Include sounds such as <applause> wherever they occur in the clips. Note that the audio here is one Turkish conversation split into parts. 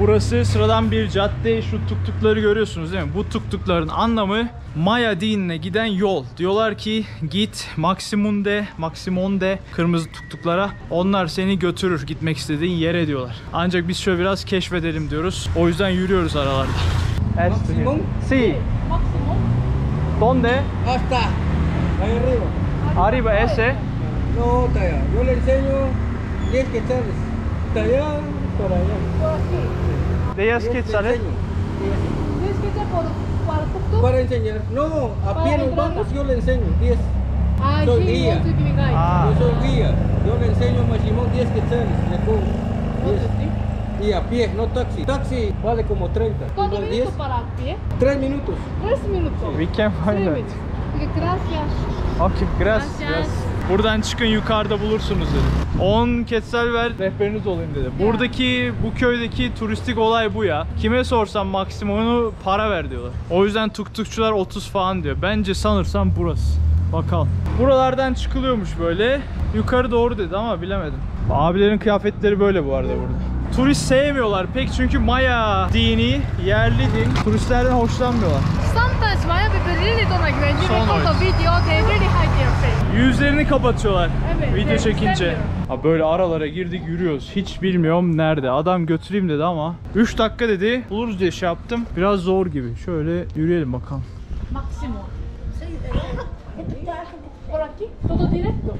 Burası sıradan bir cadde. Şu tuktukları görüyorsunuz değil mi? Bu tuktukların anlamı Maya dinine giden yol. Diyorlar ki git Maksimunde, Maksimonde kırmızı tuktuklara. Onlar seni götürür gitmek istediğin yere diyorlar. Ancak biz şöyle biraz keşfedelim diyoruz. O yüzden yürüyoruz aralarda. Maximum? Si. Máximo. Donde? Hasta. Ahí arriba. Arriba ese. No, allá. Yo le enseño 10 quetzales. Allá, para allá. Quetzales. enseño. ¿Tienes que ir por, para? Para enseñar. No, a pie nos vamos, yo le enseño 10. Ah, Soy sí, guía. Ah. Yo soy guía. Yo le enseño máximo 10 quetzales. Le pongo 10. Y a pie, no taxi. Taxi vale como 30. ¿Cuánto Más 10. minutos para pie? 3 minutos. Tres minutos. We can find that. gracias. Okay, gracias. Gracias. Buradan çıkın yukarıda bulursunuz dedi. 10 ketsel ver rehberiniz olayım dedi. Buradaki bu köydeki turistik olay bu ya. Kime sorsam maksimumunu para ver diyorlar. O yüzden tuktukçular 30 falan diyor. Bence sanırsam burası. Bakalım. Buralardan çıkılıyormuş böyle. Yukarı doğru dedi ama bilemedim. Abilerin kıyafetleri böyle bu arada burada. Turist sevmiyorlar pek çünkü Maya dini, yerli din. Turistlerden hoşlanmıyorlar. Sometimes Maya people really don't like when you record the video, they really hide their face. Yüzlerini kapatıyorlar Evet, video evet, çekince. Ha böyle aralara girdik yürüyoruz. Hiç bilmiyorum nerede. Adam götüreyim dedi ama 3 dakika dedi. Buluruz diye şey yaptım. Biraz zor gibi. Şöyle yürüyelim bakalım. Máximo. Por aquí, todo directo.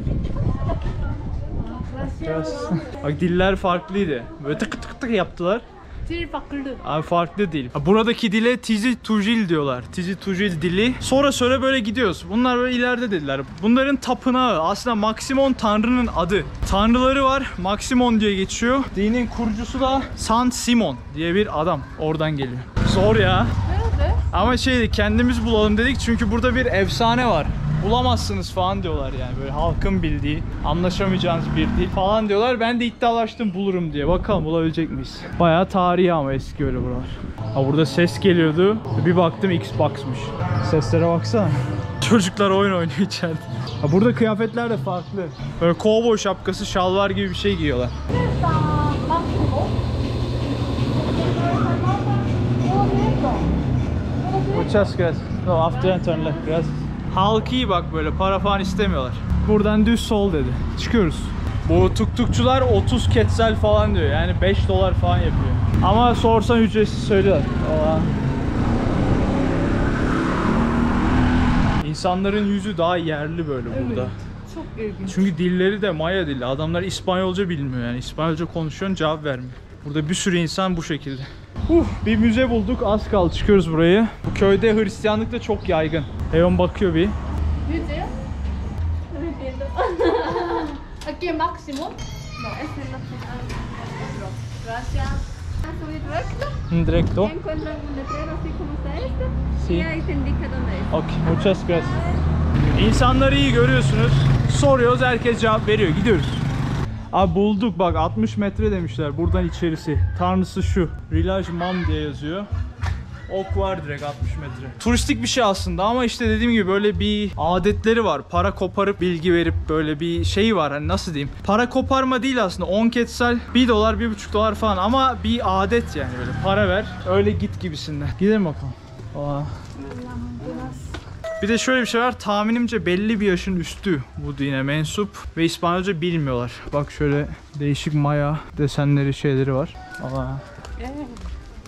Gracias. <laughs> Bak diller farklıydı. Böyle tık tık tık yaptılar. Dil farklı. Abi farklı değil. Buradaki dile Tizi Tujil diyorlar. Tizi Tujil dili. Sonra sonra böyle gidiyoruz. Bunlar böyle ileride dediler. Bunların tapınağı aslında Maksimon Tanrı'nın adı. Tanrıları var. Maksimon diye geçiyor. Dinin kurucusu da San Simon diye bir adam. Oradan geliyor. Zor ya. Nerede? Ama şey kendimiz bulalım dedik çünkü burada bir efsane var. Bulamazsınız falan diyorlar yani böyle halkın bildiği, anlaşamayacağınız bir dil falan diyorlar. Ben de iddialaştım bulurum diye. Bakalım bulabilecek miyiz? Bayağı tarihi ama eski öyle buralar. Ha burada ses geliyordu. Bir baktım Xbox'mış. Seslere baksana. <laughs> Çocuklar oyun oynuyor içeride. Ha burada kıyafetler de farklı. Böyle kovboy şapkası, şalvar gibi bir şey giyiyorlar. Muchas gracias. No, after turn left. Gracias. Halk iyi bak böyle para falan istemiyorlar. Buradan düz sol dedi. Çıkıyoruz. Bu tuktukçular 30 ketsel falan diyor. Yani 5 dolar falan yapıyor. Ama sorsan ücretsiz söylüyorlar. Aa. İnsanların yüzü daha yerli böyle burada. Çok ilginç. Çünkü dilleri de Maya dili. Adamlar İspanyolca bilmiyor yani. İspanyolca konuşuyorsun cevap vermiyor. Burada bir sürü insan bu şekilde. Uf, bir müze bulduk. Az kaldı çıkıyoruz burayı. Bu köyde Hristiyanlık da çok yaygın. Eon bakıyor bir. Müze. <laughs> Aquí Máximo. No. Otro. Gracias. A subir recto Hı, Direkt o. y encuentran un letrero así como está este Sí. y ahí te indica dónde es. Okay, muchas gracias. İnsanları iyi görüyorsunuz. Soruyoruz, herkes cevap veriyor. Gidiyoruz. Abi bulduk bak 60 metre demişler buradan içerisi. Tanrısı şu. Village Mam diye yazıyor. Ok var direkt 60 metre. Turistik bir şey aslında ama işte dediğim gibi böyle bir adetleri var. Para koparıp bilgi verip böyle bir şey var hani nasıl diyeyim. Para koparma değil aslında 10 ketsel 1 dolar 1,5 dolar falan ama bir adet yani böyle para ver öyle git gibisinden. Gidelim bakalım. Aa. Bir de şöyle bir şey var. Tahminimce belli bir yaşın üstü bu dine mensup ve İspanyolca bilmiyorlar. Bak şöyle değişik maya desenleri şeyleri var. Aa.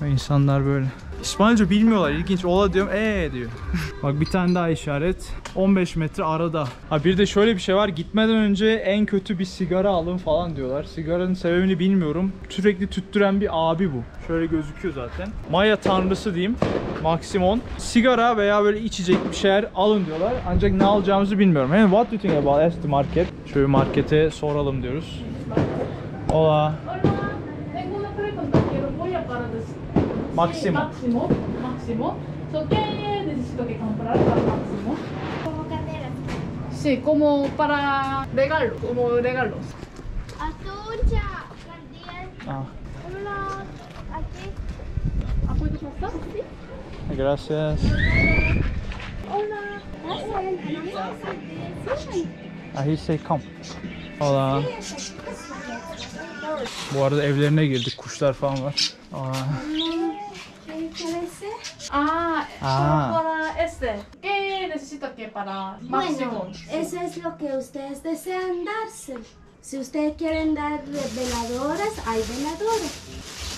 İnsanlar böyle. İspanyolca bilmiyorlar. İlginç. Ola diyorum. Ee diyor. <laughs> Bak bir tane daha işaret. 15 metre arada. Ha bir de şöyle bir şey var. Gitmeden önce en kötü bir sigara alın falan diyorlar. Sigaranın sebebini bilmiyorum. Sürekli tüttüren bir abi bu. Şöyle gözüküyor zaten. Maya tanrısı diyeyim. Maximon. Sigara veya böyle içecek bir şeyler alın diyorlar. Ancak ne alacağımızı bilmiyorum. And what do you think about este market? Şöyle markete soralım diyoruz. Hola. Máximo. Máximo. Máximo. So, ¿Qué necesito que comprar para Máximo? Como carteras. Sí, como para regalo, como regalos. Atuncha, cardiel. Ah, Hola, aquí. Ah, ¿puedo pasar? Gracias. Hola. Ah, he say come. Hola. Bu arada evlerine girdik. Kuşlar falan var. Aa. Ah, Ah. para este. ¿Qué necesito que para máximo? Bueno, eso es lo que ustedes desean darse. Si ustedes quieren dar veladoras, hay veladoras.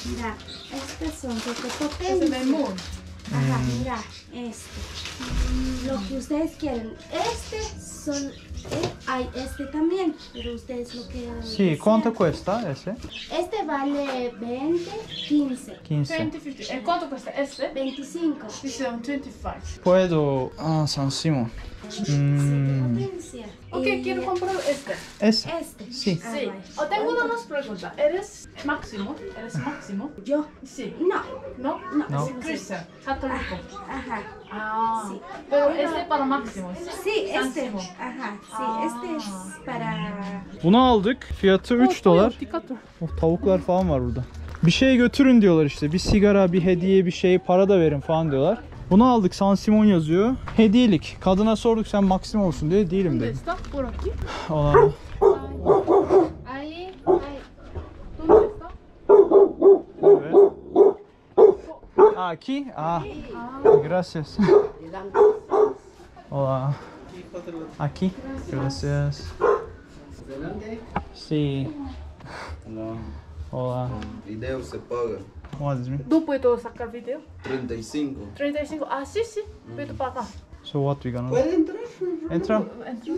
Mira, estas son. Ajá, mira, este. Lo que ustedes quieren. Este son. eh, hay este también, pero ustedes lo que. Sí, desean. ¿cuánto cuesta ese? Este vale 20, 15, 15. 20, 50. ¿En cuánto cuesta este? 25. Dice un 25. Puedo... Ah, San Simón. Mm, Potencia. Ok, Y quiero comprar este. ese. Este. Sí. Ah, Sí. O tengo una más pregunta. ¿Eres máximo? ¿Eres máximo? Yo. Sí. No. ¿No? No. No. sí, sí. Cristian, católico. Ajá. Ah, Sí. pero este para máximo. Sí, este. Ajá. Sí, Ah. este es para. Bunu aldık. Fiyatı 3 dolar. Dikkat Oh, tavuklar falan var burada. Bir şey götürün diyorlar işte. Bir sigara, bir hediye, bir şey, para da verin falan diyorlar. Bunu aldık. San Simon yazıyor. Hediyelik. Kadına sorduk sen maksim olsun diye. Değilim ¿Dónde dedim. está? Por aquí. Ah, aquí. Ah. Hola. Aquí. Gracias. Sí. No, Hola. video se paga. What is puedo sacar video? 35. 35. Ah, sí, sí. Puedo pagar. So what we gonna do? ¿Puede entrar? Entra. Entro.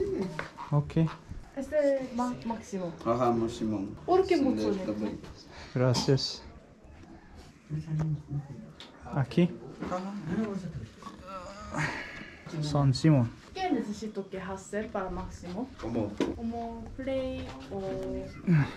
Okay. Este máximo. Ajá, Simón. ¿Por qué mucho? Gracias. Aquí. San Simon. ¿Qué necesito que hacer para máximo? ¿Cómo? Como play o...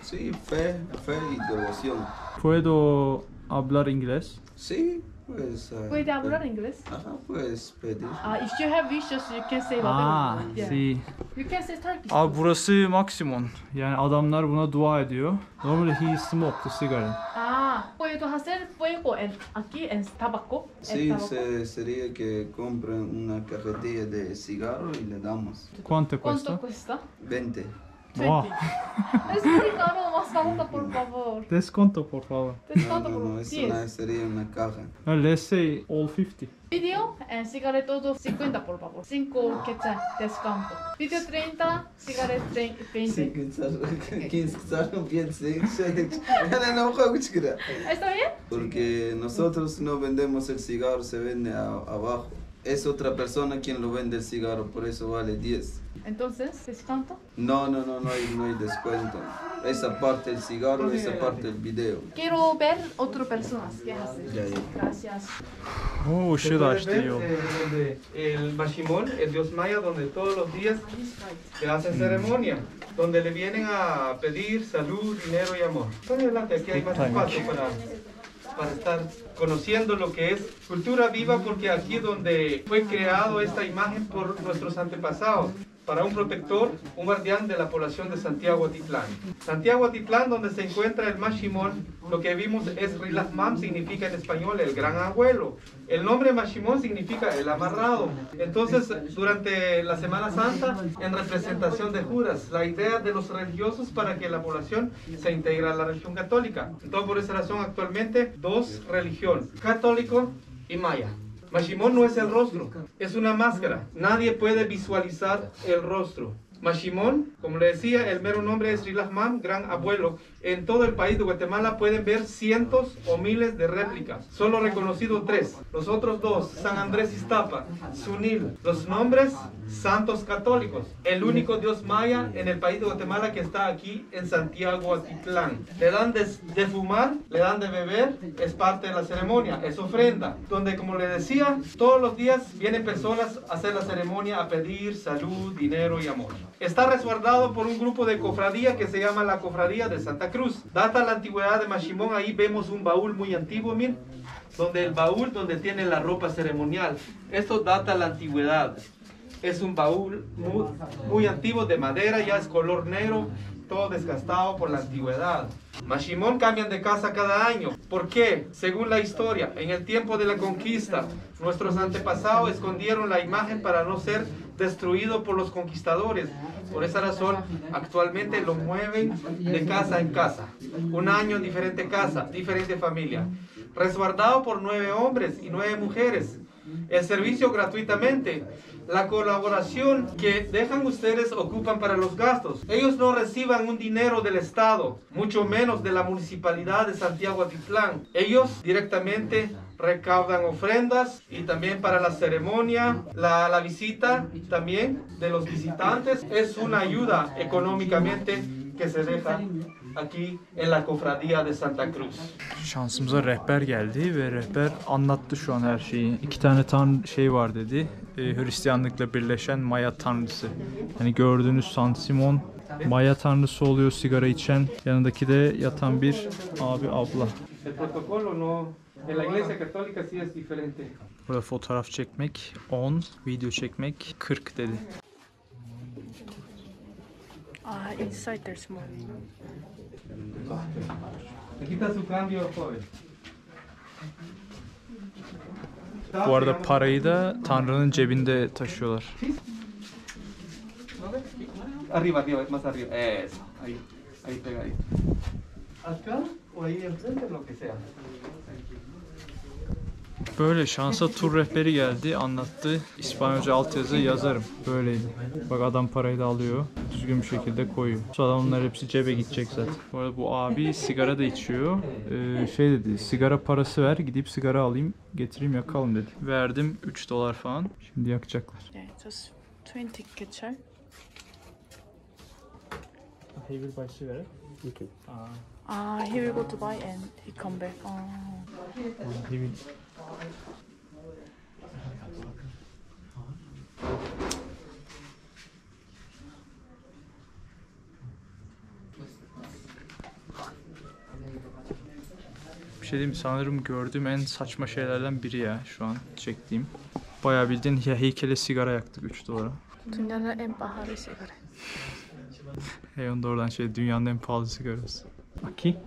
Sí, fe, fe y devoción. Puedo hablar inglés? Sí, pues. ah, ¿Puede hablar inglés? Ajá, puedes pedir. Uh, if you have wishes, you can say whatever. Ah, you want. Yeah. sí. You can say Turkish. Abi burası Maximum. Yani adamlar buna dua ediyor. Normally he smoked the cigarette. Ah, puedo hacer fuego en, aquí en tabaco. en Sí, tabaco. se- sería que compren una cajetilla de cigarro y le damos. ¿Cuánto ¿Cuánto cuesta? cuesta? 20. 20. Wow. <laughs> Es muy caro, más barato, por favor. Desconto por favor. No, Desconto no, no, por eso 10. no sería una caja. No, let's say all 50. Video todo 50, por favor. 5 quetzal, desconto. Video 30, cigarette 20. no piense. Ya no juego, chiquita. ¿Está bien? Porque nosotros no vendemos el cigarro, se vende a- abajo. Es otra persona quien lo vende el cigarro, por eso vale 10. Entonces, desconto. No, no, no, no hay, no hay descuento. Esa parte del cigarro, esa parte del video. Quiero ver otras personas que hacen. Ya, ya. Gracias. Açtı iyi oldu. Eh, donde el Mashimón, el dios maya, donde todos los días le hacen ceremonia, donde le vienen a pedir salud, dinero y amor. Adelante, aquí hay más espacio para, para estar conociendo lo que es cultura viva, porque aquí donde fue creado esta imagen por nuestros antepasados para un protector, un guardián de la población de Santiago Atitlán. Santiago Atitlán, donde se encuentra el Mashimón, lo que vimos es Rilahmam, significa en español el gran abuelo. El nombre Mashimón significa el amarrado. Entonces, durante la Semana Santa, en representación de juras, la idea de los religiosos para que la población se integre a la religión católica. Entonces, por esa razón, actualmente, dos religiones, católico y maya. Mashimón no es el rostro, es una máscara. Nadie puede visualizar el rostro. Mashimón, como le decía, el mero nombre es Rilahman, gran abuelo. En todo el país de Guatemala pueden ver cientos o miles de réplicas. Solo reconocido tres. Los otros dos, San Andrés Iztapa, Sunil. Los nombres, santos católicos. El único dios maya en el país de Guatemala que está aquí en Santiago Atitlán. Le dan de, de fumar, le dan de beber, es parte de la ceremonia, es ofrenda. Donde, como le decía, todos los días vienen personas a hacer la ceremonia, a pedir salud, dinero y amor. Está resguardado por un grupo de cofradía que se llama la Cofradía de Santa Cruz. Data la antigüedad de Mashimón, ahí vemos un baúl muy antiguo, miren, donde el baúl donde tiene la ropa ceremonial. Esto data la antigüedad. Es un baúl muy, muy antiguo de madera, ya es color negro, todo desgastado por la antigüedad. Mashimón cambian de casa cada año. ¿Por qué? Según la historia, en el tiempo de la conquista, nuestros antepasados escondieron la imagen para no ser destruido por los conquistadores. Por esa razón, actualmente lo mueven de casa en casa. Un año en diferente casa, diferente familia. Resguardado por nueve hombres y nueve mujeres. El servicio gratuitamente. La colaboración que dejan ustedes ocupan para los gastos. Ellos no reciban un dinero del Estado, mucho menos de la Municipalidad de Santiago Atitlán. Ellos directamente recaudan ofrendas y también para la ceremonia, la, la visita también de los visitantes. Es una ayuda económicamente que se deja aquí en la cofradía de Santa Cruz. Şansımıza rehber geldi ve rehber anlattı şu an her şeyi. İki tane tan şey var dedi. Ee, Hristiyanlıkla birleşen Maya tanrısı. Yani gördüğünüz San Simon Maya tanrısı oluyor sigara içen. Yanındaki de yatan bir abi abla. El protocolo no, en la iglesia católica sí es diferente. Burada fotoğraf çekmek 10, video çekmek 40 dedi. Ah, inside there's more. Aquí está su cambio, joven. Bu arada parayı da Tanrı'nın cebinde taşıyorlar. Arriba, arriba, más arriba. Eso, ahí, ahí pegadito. Acá o ahí enfrente, lo que sea. Böyle şansa tur rehberi geldi anlattı. İspanyolca altyazı yazarım. Böyleydi. Bak adam parayı da alıyor. Düzgün bir şekilde koyuyor. Sonra onlar hepsi cebe gidecek zaten. Bu arada bu abi sigara da içiyor. Ee, şey dedi sigara parası ver gidip sigara alayım getireyim yakalım dedi. Verdim 3 dolar falan. Şimdi yakacaklar. Yeah, just 20 quetzal. He will buy cigarette. Ah, he will go to buy and he come back. Oh. He will... Bir şey diyeyim sanırım gördüğüm en saçma şeylerden biri ya şu an çektiğim. Bayağı bildiğin ya heykele sigara yaktık 3 dolara. Dünyanın en pahalı sigara. Hey onda oradan şey dünyanın en pahalı sigarası. Aki.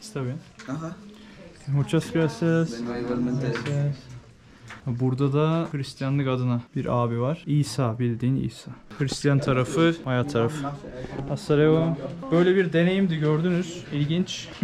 Está bien. Ajá. Muchas gracias. Gracias. Burada da Hristiyanlık adına bir abi var. İsa bildiğin İsa. Hristiyan tarafı, Maya tarafı. Luego. Böyle bir deneyimdi gördünüz. İlginç. <laughs>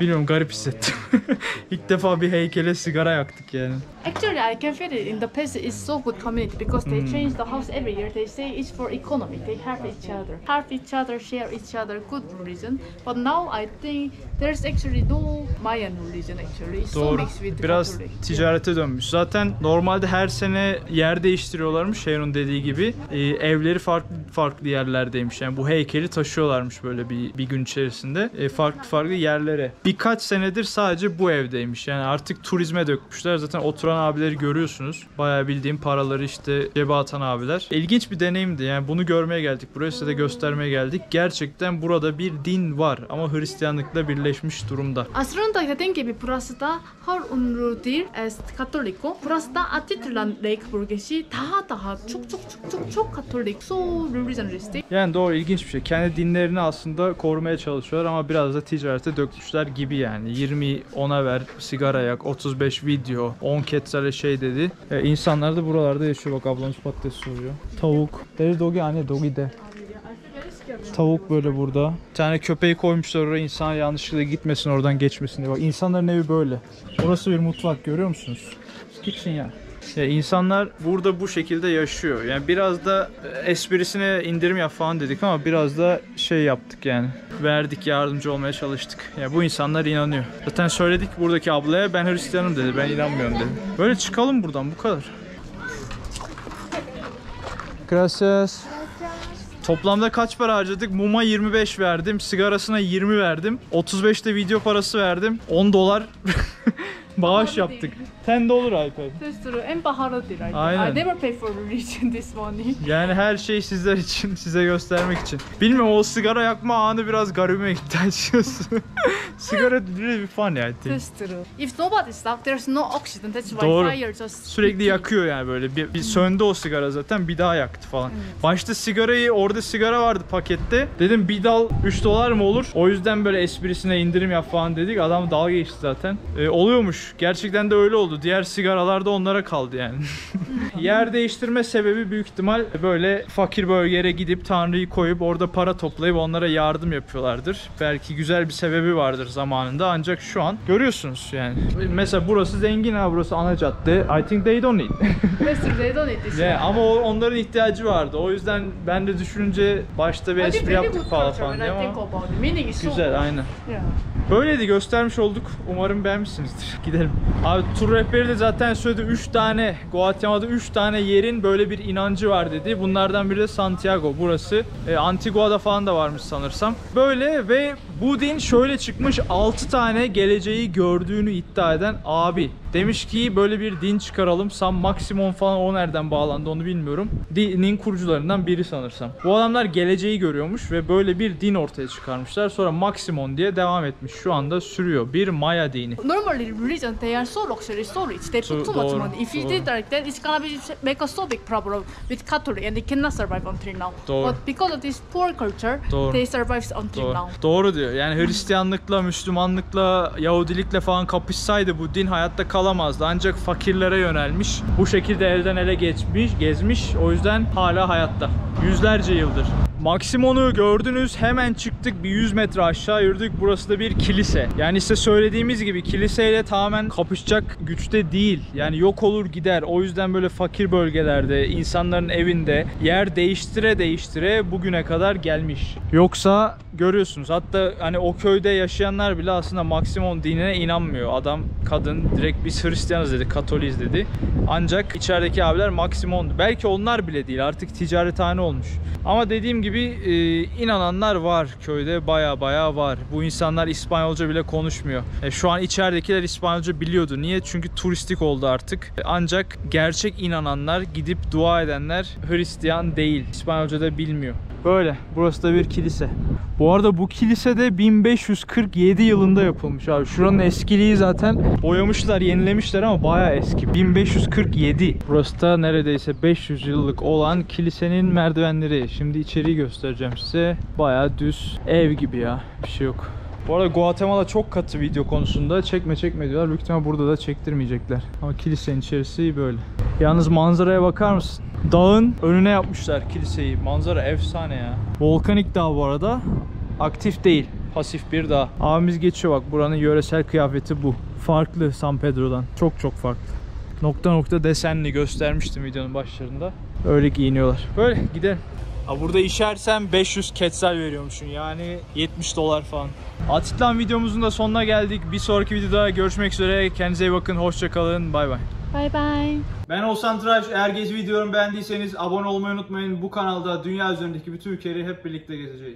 Bilmiyorum garip hissettim. <laughs> İlk defa bir heykele sigara yaktık yani. Actually, I can feel it in the past. It's so good community because they change the house every year. They say it's for economy. They help each other, help each other, share each other good religion. But now I think there's actually no Mayan religion actually. It's so Doğru. mixed with Biraz Catholic. ticarete dönmüş. Zaten normalde her sene yer değiştiriyorlarmış Sharon dediği gibi. Ee, evleri farklı farklı yerlerdeymiş. Yani bu heykeli taşıyorlarmış böyle bir, bir gün içerisinde. Ee, farklı farklı yerlere. Birkaç senedir sadece bu evdeymiş. Yani artık turizme dökmüşler. Zaten oturan abileri görüyorsunuz. Bayağı bildiğim paraları işte cebe atan abiler. İlginç bir deneyimdi. Yani bunu görmeye geldik. Buraya size de göstermeye geldik. Gerçekten burada bir din var ama Hristiyanlıkla birleşmiş durumda. Aslında dediğim gibi burası da her ünlü değil es Katoliko. Burası da Atitlan Lake bölgesi daha daha çok çok çok çok çok Katolik. So religionistic. Yani doğru ilginç bir şey. Kendi dinlerini aslında korumaya çalışıyorlar ama biraz da ticarete dökmüşler gibi yani. 20 ona ver, sigara yak, 35 video, 10 ketzale şey dedi. E, insanlar da buralarda yaşıyor. Bak ablamız patates soruyor. Tavuk. Deri dogi anne dogi de. Tavuk böyle burada. Bir tane köpeği koymuşlar oraya insan yanlışlıkla gitmesin oradan geçmesin diye. Bak insanların evi böyle. Orası bir mutfak görüyor musunuz? Kitchen ya. Ya insanlar burada bu şekilde yaşıyor. Yani biraz da e, esprisine indirim yap falan dedik ama biraz da şey yaptık yani. Verdik, yardımcı olmaya çalıştık. Ya bu insanlar inanıyor. Zaten söyledik buradaki ablaya ben Hristiyanım dedi. Ben inanmıyorum dedi. Böyle çıkalım buradan bu kadar. Gracias. Toplamda kaç para harcadık? Muma 25 verdim, sigarasına 20 verdim. 35 de video parası verdim. 10 dolar Bağış yaptık. 10 dolar iPad. That's true. En pahalı değil. I think. Aynen. I never pay for religion this money. <laughs> Yani her şey sizler için, size göstermek için. Bilmiyorum o sigara yakma anı biraz garibime gitti açıkçası. <laughs> sigara really bir fun ya. I think. That's true. If nobody stop, there's no oxygen. That's why Doğru. fire just Sürekli yakıyor yani böyle. Bir, bir söndü o sigara zaten bir daha yaktı falan. Başta sigarayı orada sigara vardı pakette. Dedim bir dal 3 dolar mı olur? O yüzden böyle esprisine indirim yap falan dedik. Adam dalga geçti zaten. Ee, oluyormuş. Gerçekten de öyle oldu. Diğer sigaralar da onlara kaldı yani. <laughs> Yer değiştirme sebebi büyük ihtimal böyle fakir bölgelere gidip Tanrı'yı koyup orada para toplayıp onlara yardım yapıyorlardır. Belki güzel bir sebebi vardır zamanında ancak şu an görüyorsunuz yani. Mesela burası zengin ha burası ana cadde. I think they don't need. <laughs> True. They don't need. Yeah, ama o, onların ihtiyacı vardı. O yüzden ben de düşününce başta bir I espri yaptık falan falan diye ama güzel aynen. Yeah. Böyleydi göstermiş olduk. Umarım beğenmişsinizdir. Gidelim. Abi tur rehberi de zaten söyledi 3 tane Guatemala'da 3 tane yerin böyle bir inancı var dedi. Bunlardan biri de Santiago burası. E, Antigua'da falan da varmış sanırsam. Böyle ve bu din şöyle çıkmış 6 tane geleceği gördüğünü iddia eden abi. Demiş ki böyle bir din çıkaralım. Sam Maximum falan o nereden bağlandı onu bilmiyorum. Dinin kurucularından biri sanırsam. Bu adamlar geleceği görüyormuş ve böyle bir din ortaya çıkarmışlar. Sonra Maximum diye devam etmiş. Şu anda sürüyor. Bir Maya dini. Normally, religion they are so luxury, so rich. They put too much money. If you did that, it's gonna be make a so big problem with Catholic, and they cannot survive until now. Doğru. But because of this poor culture, Doğru. they survive until Doğru. now. Doğru diyor. Yani Hristiyanlıkla, Müslümanlıkla, Yahudilikle falan kapışsaydı bu din hayatta kalamazdı. Ancak fakirlere yönelmiş. Bu şekilde elden ele geçmiş, gezmiş. O yüzden hala hayatta. Yüzlerce yıldır. Maksimon'u gördünüz. Hemen çıktık bir 100 metre aşağı yürüdük. Burası da bir kilise. Yani size söylediğimiz gibi kiliseyle tamamen kapışacak güçte değil. Yani yok olur gider. O yüzden böyle fakir bölgelerde, insanların evinde yer değiştire değiştire bugüne kadar gelmiş. Yoksa görüyorsunuz hatta hani o köyde yaşayanlar bile aslında Maksimon dinine inanmıyor. Adam, kadın direkt biz Hristiyanız dedi, Katoliz dedi. Ancak içerideki abiler Maksimon. Belki onlar bile değil artık ticarethane olmuş. Ama dediğim gibi e, inananlar var köyde baya baya var. Bu insanlar İspanyolca bile konuşmuyor. E, şu an içeridekiler İspanyolca biliyordu. Niye? Çünkü turistik oldu artık. E, ancak gerçek inananlar gidip dua edenler Hristiyan değil. İspanyolca da bilmiyor. Böyle. Burası da bir kilise. Bu arada bu kilise de 1547 yılında yapılmış abi. Şuranın eskiliği zaten boyamışlar, yenilemişler ama bayağı eski. 1547. Burası da neredeyse 500 yıllık olan kilisenin merdivenleri. Şimdi içeriği göstereceğim size. Bayağı düz ev gibi ya. Bir şey yok. Bu arada Guatemala çok katı video konusunda. Çekme çekme diyorlar. Büyük ihtimal burada da çektirmeyecekler. Ama kilisenin içerisi böyle. Yalnız manzaraya bakar mısın? Dağın önüne yapmışlar kiliseyi. Manzara efsane ya. Volkanik dağ bu arada. Aktif değil. Pasif bir dağ. Abimiz geçiyor bak. Buranın yöresel kıyafeti bu. Farklı San Pedro'dan. Çok çok farklı. Nokta nokta desenli göstermiştim videonun başlarında. Öyle giyiniyorlar. Böyle gidelim. Ha burada işersen 500 quetzal veriyormuşsun. Yani 70 dolar falan. Atitlan videomuzun da sonuna geldik. Bir sonraki videoda görüşmek üzere. Kendinize iyi bakın. Hoşça kalın. Bay bay. Bye bye. Ben Oğuzhan Tıraş. Eğer gezi videolarımı beğendiyseniz abone olmayı unutmayın. Bu kanalda dünya üzerindeki bütün ülkeleri hep birlikte gezeceğiz.